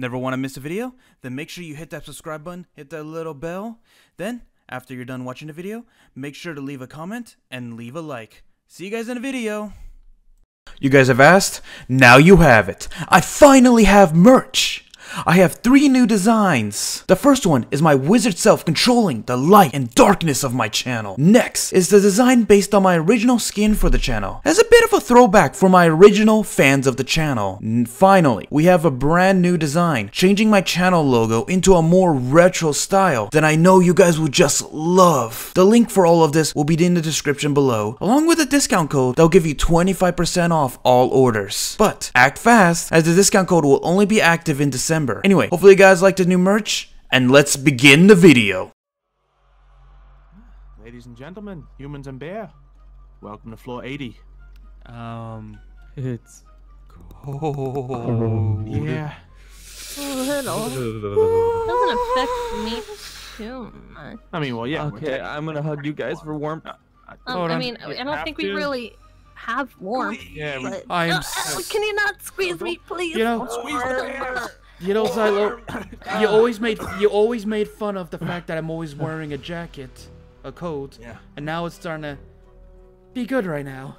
Never want to miss a video? Then make sure you hit that subscribe button, hit that little bell. Then, after you're done watching the video, make sure to leave a comment and leave a like. See you guys in a video. You guys have asked? Now you have it. I finally have merch. I have three new designs. The first one is my wizard self controlling the light and darkness of my channel. Next is the design based on my original skin for the channel. As a bit of a throwback for my original fans of the channel. N- finally, we have a brand new design, changing my channel logo into a more retro style that I know you guys will just love. The link for all of this will be in the description below, along with a discount code that'll give you 25% off all orders. But act fast, as the discount code will only be active in December. Anyway, hopefully you guys like the new merch, and let's begin the video. Ladies and gentlemen, humans and bear, welcome to floor 80. Um, It's cold. Yeah. little. Doesn't affect me too much. I mean, well, yeah. okay. I'm gonna hug you guys for warmth. Um, I mean, You I don't have think we to. really have warmth. Yeah, but I am Uh, uh, can you not squeeze me, please? You know- Squeeze the bear. You know, Xylo, you always made you always made fun of the fact that I'm always wearing a jacket, a coat, Yeah. and now it's starting to be good right now.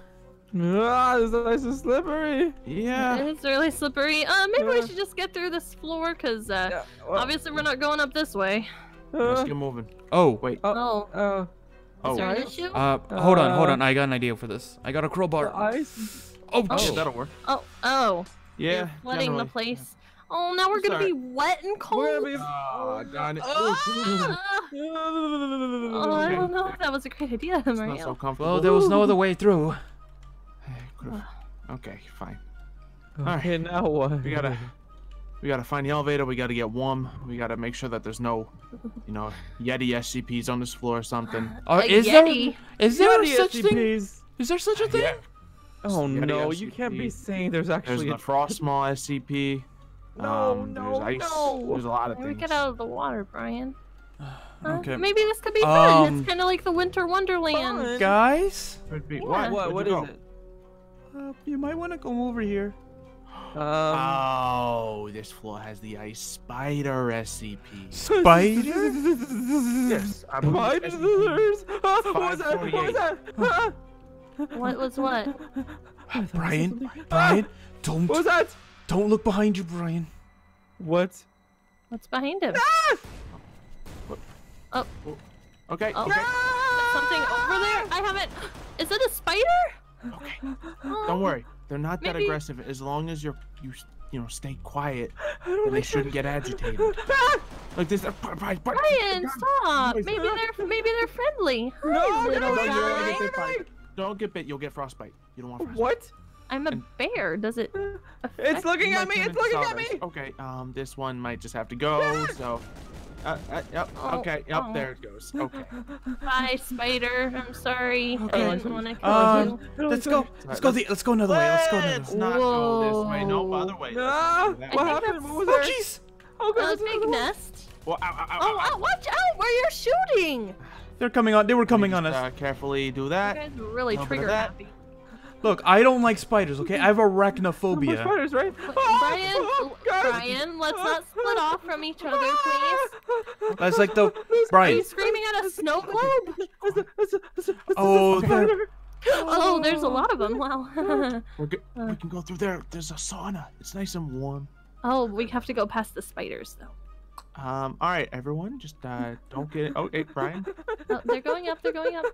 Ah, this ice is slippery. Yeah. It's really slippery. Uh, maybe we should just get through this floor, cause uh, Yeah, well, obviously we're not going up this way. Let's uh, get moving. Oh, Wait. Oh, oh, is Oh, there an issue? uh, hold on, hold Uh, on. I got an idea for this. I got a the crowbar. ice. Oh, yeah, shit. that'll work. oh, oh, Yeah. you're flooding the generally. place. Oh, now we're gonna be wet and cold. We're gonna be. Ah, darn it. Ah! Oh, I don't know if that was a great idea, It's not so comfortable. Well, there was no other way through. Okay, fine. Okay, now what? We gotta, we gotta find the elevator. We gotta get warm. We gotta make sure that there's no, you know, Yeti SCPs on this floor or something. Uh, A is Yeti. there is there Yeti such thing? Is there such a thing? Yeah. Oh Yeti no, you can't be saying there's There's actually the a Frostmaw SCP. No, um, no, there's ice. no. There's a lot of Maybe we things. get out of the water, Brian. Huh? Okay. Maybe this could be fun. Um, it's kind of like the Winter Wonderland. Fun. Guys, Could be. What? What? Where'd What you go? it? uh, you might want to come over here. Um, Oh, this floor has the ice spider SCP. Spider? yes, I believe it's Spiders! Ah, what was that? What was that? Ah, What was what? Brian, Brian, don't What was that? Don't look behind you, Brian. What? What's behind him? Okay. Oh. Okay. Something over there? I haven't. Is it a spider? Okay. Oh, Don't worry. They're not that aggressive as long as you're you you know stay quiet. I they shouldn't get agitated. Like this. Uh, Bri- Bri- Bri- Brian, stop! Maybe they're maybe they're friendly. Hi, No, little no, Don't, you don't wanna guy. get bit by it. Don't get bit. You'll get frostbite. You don't want frostbite. What? I'm a bear. Does it? It's looking at me! It's looking at me! Okay. Um. This one might just have to go. So. Uh, uh, yep. Oh, okay. Yep. oh. There it goes. Okay. Bye, spider. I'm sorry. Okay. I didn't want to kill Um, you. let's go. Let's go. The, let's go another way. Let's go another. Let's not go this way. No, Whoa. other way. Ah, what happened? What was Oh there? jeez! Oh A god! big nest. Well, ow, ow, ow, Oh, ow, oh, watch out! Where you're shooting! They're coming on. They were coming on us. Uh, carefully do that. You that. guys were really Little bit of trigger happy. Look, I don't like spiders. Okay, I have More arachnophobia. spiders, right? But Ah, Brian, oh, Brian, let's not split off from each other, please. That's like the Are Brian. you screaming at a snow globe? Oh, spider. Oh, there's a lot of them. Wow. We're good. Uh. we can go through there. There's a sauna. It's nice and warm. oh, we have to go past the spiders, though. Um. All right, everyone, just uh, don't get. Oh, hey, Brian. Oh, they're going up. They're going up.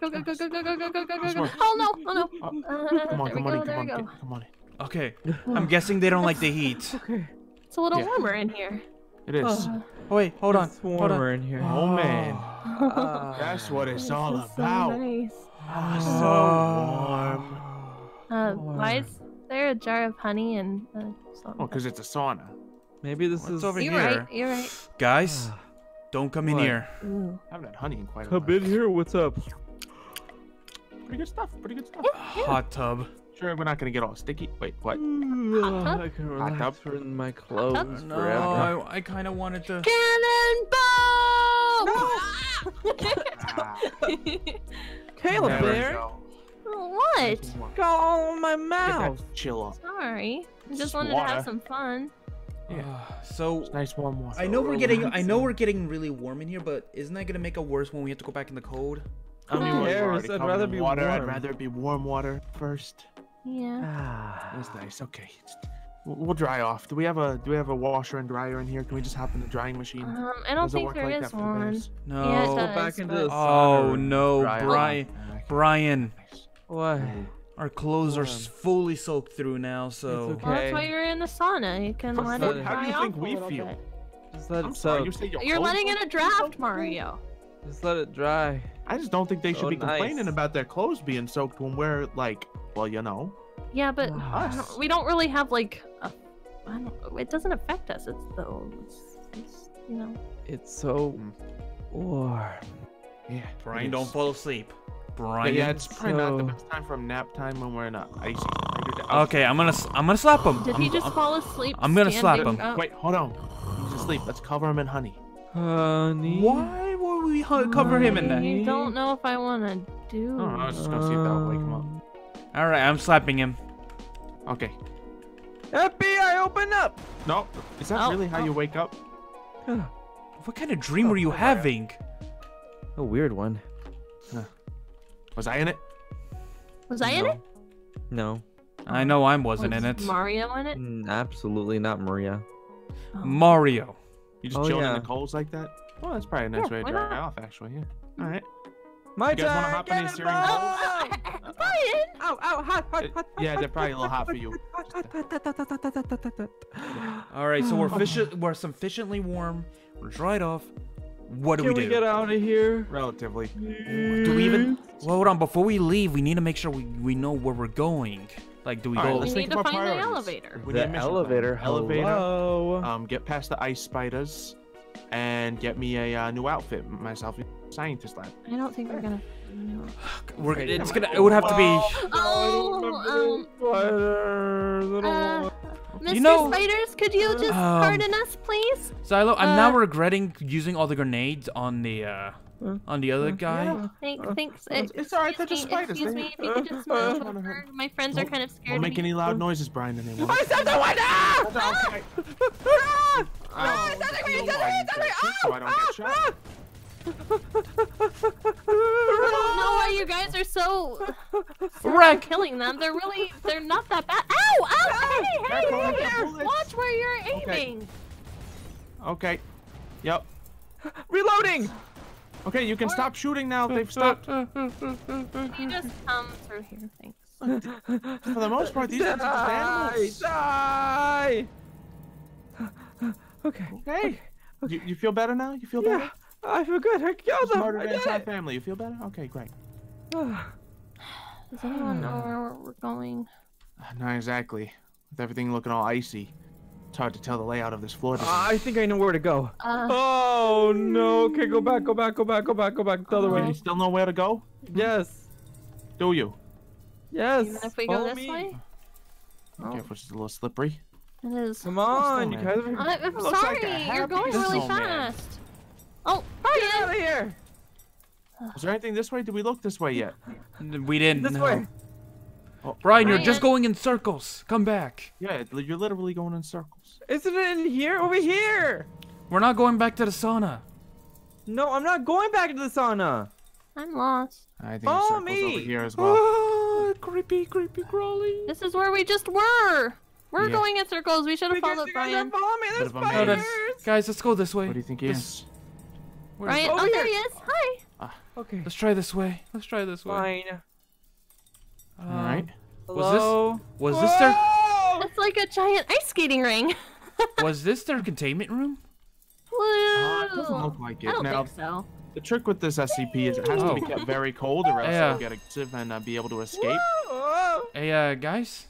Go, go, go, go, go, go, go, go, go, This go. Oh no! Oh no! Oh, Uh, Come on, come on, in, come on, get- come on. in. Okay, I'm guessing they don't like the heat. Okay. It's a little Yeah. warmer in here. It is. Oh, Oh, wait, hold on. It's Hold warmer on. in here. Oh man, Ah. that's what it's this all is so about. nice. Ah, so warm. Uh, why is there a jar of honey and uh. Oh, because it's a sauna. Maybe this What's is over you're here? right. You're right. Guys, don't come in here. Ooh. I haven't had honey in quite a Come in here. What's up? Pretty good stuff. Pretty good stuff. Hot tub. Sure, we're not gonna get all sticky. Wait, what? Hot tub? I can Hot relax tub? for in my clothes No, forever. I, I kind of wanted to. Ah, Caleb there go. what? got all in my mouth. chill up. Sorry. I just Just wanted to have some fun. Yeah. so It's nice warm water. I know we're getting I know we're getting really warm in here, but isn't that gonna make it worse when we have to go back in the cold? I mean, cares? I'd rather in be water. I'd rather it be warm water first. Yeah. Ah. That's nice. Okay. We'll we'll dry off. Do we have a Do we have a washer and dryer in here? Can we just hop in the drying machine? Um, I don't think work there like is that for the one. No. Yeah, it Go does. back into but- the Oh no, Brian. Brian, Nice. What? Our clothes are fully soaked through now, so okay. Well, that's why you're in the sauna. You can But let Fred, it how do you think we feel? bit. Just let I'm it sorry. soak. You say your You're letting in a draft, Mario. Just let it dry. I just don't think they should So be complaining about their clothes being soaked when we're like, well, you know. Yeah, but. Don't- we don't really have like a. I don't, it doesn't affect us. It's the. It's, it's, you know. It's so warm. Yeah. Brian, don't fall asleep. But Brian. yeah, it's probably not the best time for nap time when we're in a icy. Okay, I'm gonna I'm gonna slap him. Did I'm, he just I'm- fall asleep? I'm gonna slap him. up? Wait, hold on. He's asleep. Let's cover him in honey. Honey. Why would we hu- cover him in that? I don't know if I want to do. I. I was just gonna see if that would wake him up. Um, all right, I'm slapping him. Okay. FBI, open up! No, is that Oh, really how oh. you wake up? What kind of dream were you having? A weird one. Was I in it? Was I no. in it? No. I know I wasn't was in it. Mario in it? Mm, absolutely not Maria. Mario. You just oh, chilling yeah. in the coals like that? Well, that's probably a nice yeah, way to dry off, actually. Yeah. All right. My you guys want to hop in these steering wheels? Oh, oh, oh. oh, oh, hot, hot, hot, Yeah, they're probably a little hot for you. All right, so we're, we're sufficiently warm. We're dried off. What do Can we we do? get out of here? Relatively. Do we even? Well, hold on. Before we leave, we need to make sure we, we know where we're going. Like, do we All right, go? We let's need to of our find the priorities. elevator. We need a The mission plan. elevator. Elevator. Hello. Um, get past the ice spiders, and get me a uh, new outfit myself. Scientist lab. I don't think we're gonna. No. We're, it's gonna. It would have to be. Oh, um, Spiders. I don't uh, want- Mr. You know- Spiders, could you just Um, pardon us, please? Xylo, I'm now Uh, regretting using all the grenades on the uh Uh, on the other uh, guy. yeah. Thank, uh, thanks. it's- uh, it's all right, they're just spiders, Excuse me, if you could just move over. My friends are kind of scared Don't make any loud noises, Brian. Then. I said the one! Ah! Okay. Ah! Oh, Ah, it's something, you it's know why you something, got shoot so I don't get shot. I don't know why you guys are so sad Wreck. killing them. They're really, they're not that bad. Ow! Ow! Hey, hey, hey, hey! Watch where you're aiming. Okay. Yep. Reloading! Okay, you can stop shooting now. They've stopped. You just come through here, thanks. For the most part, these are just animals. Die! Okay. Okay. You, you feel better now? You feel better? Yeah, I feel good. I killed them. murdered I an entire it. family. You feel better? Okay, great. Does anyone know where we're going? Uh, Not exactly. With everything looking all icy, it's hard to tell the layout of this floor. design. I think I know where to go. Uh, Oh no! Okay, go back, go back, go back, go back, go back the other way. you still know where to go? Yes, Do you? yes. even if we go this me. way? Okay, Oh, if it's a little slippery. it is. Come on, you guys are. I, I'm looks like sorry, you're going really snowman. fast. Oh, Get out of here! Was there anything this way? Did we look this way yet? We didn't. This no. way. Brian, you're just going in circles. Come back. Yeah, you're literally going in circles. Isn't it in here? Over here! We're not going back to the sauna. No, I'm not going back to the sauna. I'm lost. I think Follow circles me. over here as well. Ah, creepy, creepy, crawly. This is where we just were. We're Yeah. going in circles. We should have followed you guys Brian. are me. There's Bit Oh, spiders. Guys, let's go this way. What do you think he This- is? Where's- Brian, Over oh, there he here. is. Hi. Okay. Let's try this way. Let's try this way. Fine. Um, All right. Was this- Hello? Was this their Whoa! It's like a giant ice skating ring. was this their containment room? Uh, it doesn't look like I it. don't Now, think so. the trick with this SCP is it has to be Oh. kept very cold or else Yeah. it'll get aggressive and uh, be able to escape. Whoa! Hey, uh, guys.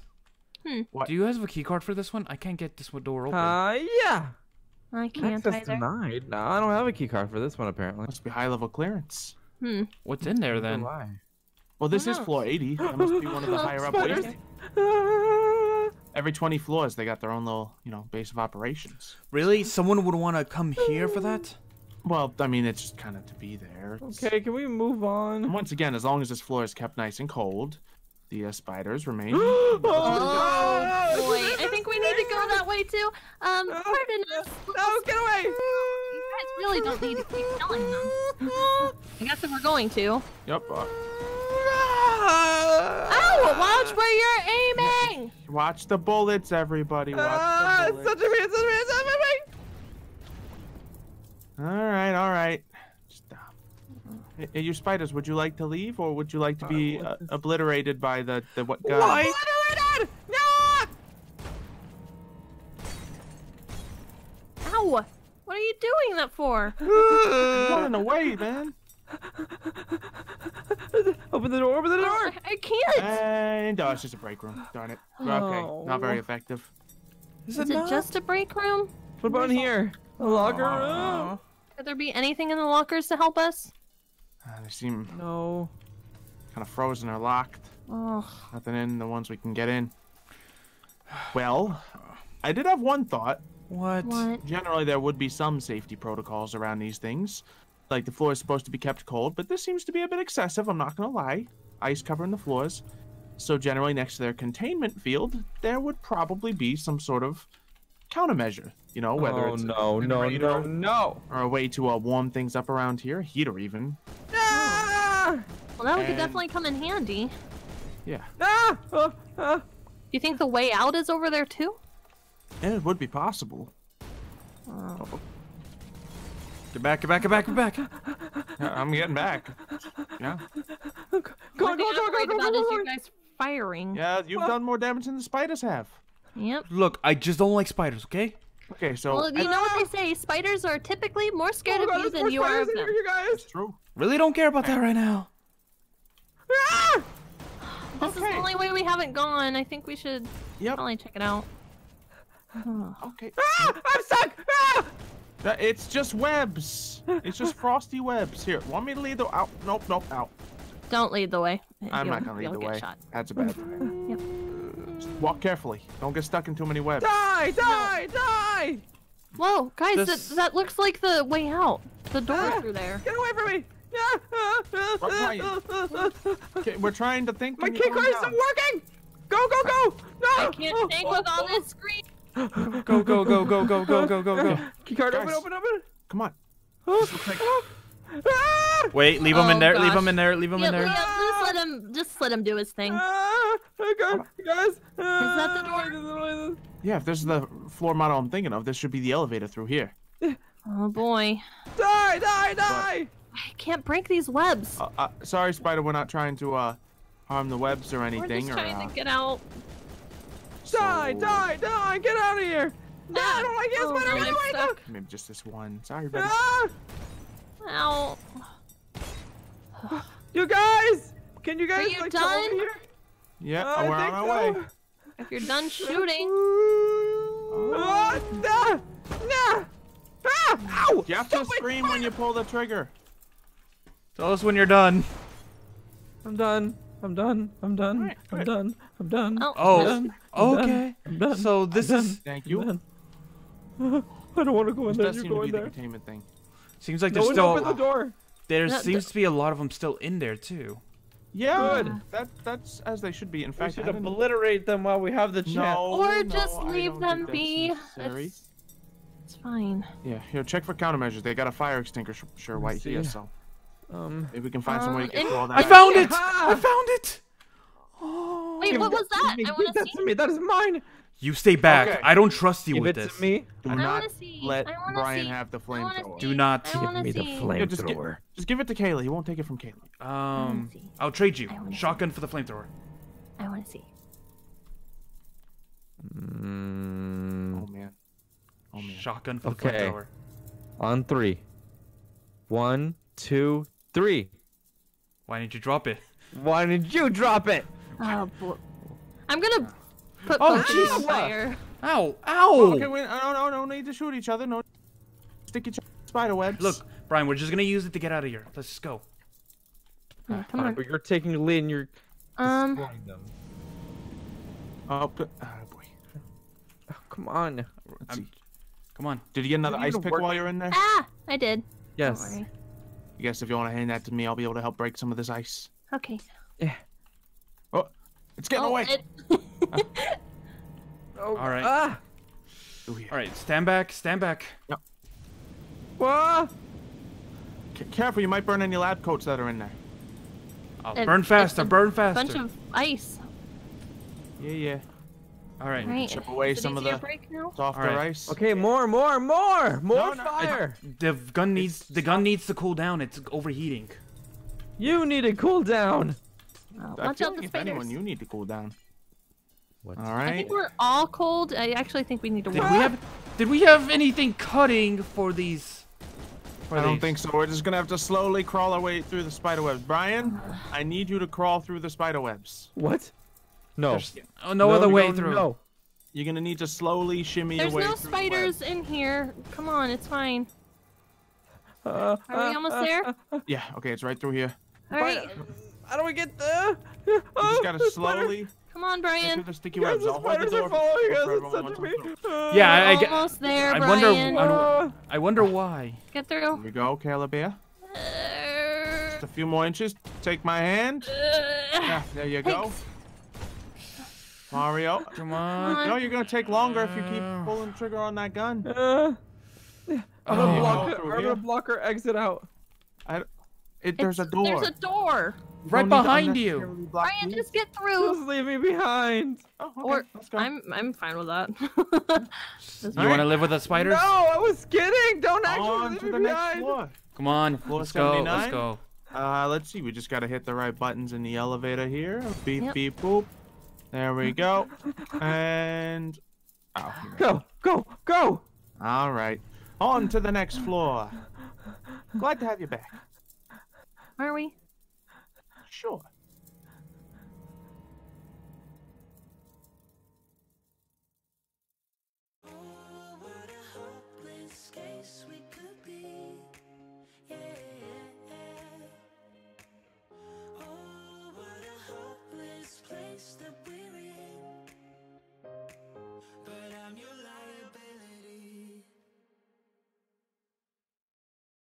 Hmm. What? Do you guys have a key card for this one? I can't get this door open. Uh, yeah. I can't Access either. denied. No, I don't have a key card for this one apparently. Must be high level clearance. Hmm. What's in there then? Why? Well, this is floor 80. That must be one of the higher up ways. Every 20 floors, they got their own little, you know, base of operations. Really? Someone would want to come here for that? Well, I mean, it's just kind of to be there. It's- Okay, can we move And on? once again, as long as this floor is kept nice and cold, the uh, spiders remain. Oh boy, I think we need to go that way too. Um, pardon us. No, get away! You guys really don't need to keep killing them. I guess if we're going to. Yep. Uh, Oh, watch where you're aiming! watch the bullets, everybody. Watch Ah, the bullets. such a me, it's such a me, it's such a me! All right, all right. Stop. Hey, hey, you spiders, would you like to leave, or would you like to be uh, obliterated by the the what gun? Why? Obliterated! You doing that for? Running away, man. Open the door, open the door! I, I can't! And oh, it's just a break room. Darn it. Okay, not very Oh. effective. Is Is it not? just a break room? What about in here? A locker room? Could there be anything in the lockers to help us? Uh, they seem No. kind of frozen or locked. Oh, Nothing in the ones we can get in. Well, I did have one thought. What? what? Generally, there would be some safety protocols around these things. Like the floor is supposed to be kept cold, but this seems to be a bit excessive, I'm not going to lie. Ice covering the floors. So, generally, next to their containment field, there would probably be some sort of countermeasure. You know, whether oh, it's no, a no, no, generator no! or a way to uh, warm things up around here, a heater even. Ah! Well, that could definitely come in handy. Yeah, Ah! Ah! Ah! Do you think the way out is over there too? And it would be possible. Get back, get back, get back, get back. I'm getting back. Yeah, Go One on, thing go on, go on, go on, go on, you go guys firing. yeah, you've done more damage than the spiders have. Yep. Look, I just don't like spiders, okay? Okay, so Well, you know what they say? Spiders are typically more scared Oh my of God, you than you are of them. you guys! that's true. Really don't care about that right now. Ah! This is the only way we haven't gone. I think we should Yep. probably check it out. Okay. Ah! I'm stuck! Ah! That- It's just webs. It's just frosty webs. Here, want me to lead the out? Nope, nope, out. Don't lead the way. I'm You'll- not gonna lead the way. Shot. That's a bad. Yep. Just walk carefully. Don't get stuck in too many webs. Die! Die! Die! Whoa, guys, This- that, that looks like the way out. The door Ah! through there. Get away from me! Ah, What are you-. Okay, we're trying to think. My Can you key calm card down? isn't working! Go, go, go! No! I can't think with all this screen. Go, go, go, go, go, go, go, go, go. Key card, open, open, open! Come on. Ah! Wait, leave him in Oh, there, leave gosh. him in there, leave him Yeah, in there. Liam, just let him, just let him do his thing. Ah! Guys! Is that the door? Yeah, if this is the floor model I'm thinking of, this should be the elevator through here. Oh boy, Die! Die! Die! I can't break these webs. Uh, uh, sorry, Spider. We're not trying to uh harm the webs or anything. We're just or, trying uh, to get out. Die! Die! Die! Get out of here! No, I don't like this, Oh, Spider! no, Get I'm away! stuck. Maybe just this one. Sorry, buddy. Ah! Ow. You guys! Can you guys you like come over done? here? Yeah, I we're on our so. way. If you're done shooting, Ah, nah, nah. Ah, ow! You have to Stupid scream when you pull the trigger. Tell us when you're done. I'm done. I'm done. I'm done. Alright, I'm alright. done. I'm done. Oh. Oh, I'm done. I'm done. okay. I'm done. So this I'm is Thank you. I don't want to go in This there. does You seem go to be in the there. containment thing. seems like No there's one still open the door. there No, seems the- to be a lot of them still in there too. Yeah, Good. that that's as they should be. In fact, We should I obliterate them while we have the chance. no, or just I leave them be. It's, it's fine. Yeah, here, check for countermeasures. They got a fire extinguisher sure right see. here, so Um. maybe we can find some way to get and- through all that. I found it! Ah! I found it! Oh. Wait, what was to that? I Give want to that see. to me. That is mine. You stay back. Okay. I don't trust you Give with it this. to me. Do I not see. let I Brian see. have the flamethrower. Do not. Give wanna me the see. Yeah, just, gi- flamethrower. just give it to Kaylee. He won't take it from Kaylee. Um. I'll trade you. I wanna see. Shotgun for the flamethrower. I want to see. Mm, Oh man. Oh man. Shotgun for the Okay. flamethrower. on three. One, two, three. Why didn't you drop it? Why did you drop it? Oh boy. I'm gonna put Oh, both of you on jeez. fire. Ow! Ow! Oh, okay, wait, no, no, no need to shoot each other. No, stick each other spider webs. Look, Brian, we're just gonna use it to get out of here. Let's just go. Yeah, come Fine, on. but you're taking the lead and you're Um, destroying them. Oh, p- oh boy. Oh, come on. Let's I'm- see. Come on. Did you get another Does it ice pick work? while you're in there? ah, I did. Yes. Don't worry. I guess if you want to hand that to me, I'll be able to help break some of this ice. Okay. Yeah. Oh, it's getting oh, away. it- Oh, All right. Ah! through here. All right, stand back, stand back. Whoa! C- careful, you might burn any lab coats that are in there. Oh, And burn it's faster, a burn faster. Bunch of ice. Yeah, yeah. All right. Right. Chip away some of the break now? softer Alright. ice. Okay, more, more, more, more no, fire. The gun needs the gun needs to cool down. It's overheating. You need to cool down. Oh, I watch feel out like the if anyone, you need to cool down. What? All I think we're all cold. I actually think we need to Did walk. we have did we have anything cutting for these? For I don't think so. We're just gonna have to slowly crawl our way through the spider webs. Brian, I need you to crawl through the spider webs. What? No. There's oh, no, other way through. No. You're gonna need to slowly shimmy There's your way no through the web. spiders in here. Come on, it's fine. Uh, Are we almost there? Yeah. Okay, it's right through here. All right, How do we get there? You Oh, just gotta the spider- slowly come on, get Brian. the sticky webs. the I'll hold the spiders are following us. It's who wants touching to me. through. Uh, Yeah, I, I, get- Almost there, I Brian. wonder- I uh, I wonder why. Get Here through. we go, Caleb here. Just a few more inches. Take my hand. Yeah, there you go. Thanks. Mario. Come on. No, you're gonna take longer if you keep pulling the trigger on that gun. uh, I'm Oh. gonna block her. I'm gonna block her exit out. I, it, there's a door. There's a door. You Right don't need to behind you. unnecessarily block Brian, these. just get through. Just leave me behind. Oh, okay. Or Let's go. I'm I'm fine with that. You fine. want to live with the spiders? No, I was kidding. Don't actually on leave to me the next behind. floor. Come on, Floor let's go. Let's go. Uh, let's see. We just gotta hit the right buttons in the elevator here. Beep Yep. beep boop. There we go. And oh, Go, go, go. all right. On to the next floor. Glad to have you back. Are we? Sure. that we